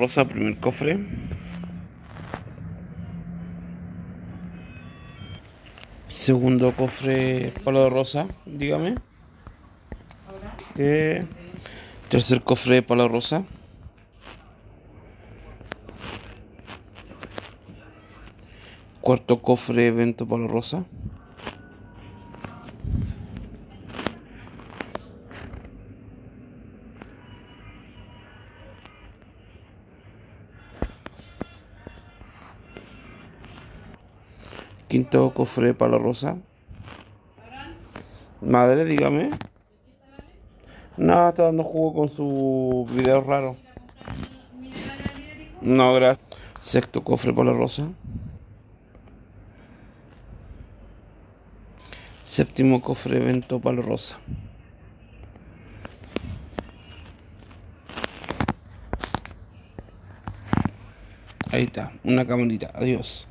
Rosa, primer cofre. Segundo cofre, palo de rosa, dígame. Eh, tercer cofre, palo de rosa. Cuarto cofre, evento palo rosa. Quinto cofre palo rosa. Madre, dígame. No, está dando jugo con su video raro. No, gracias. Sexto cofre palo rosa. Séptimo cofre evento palo rosa. Ahí está, una camarita. Adiós.